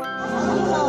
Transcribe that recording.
Oh,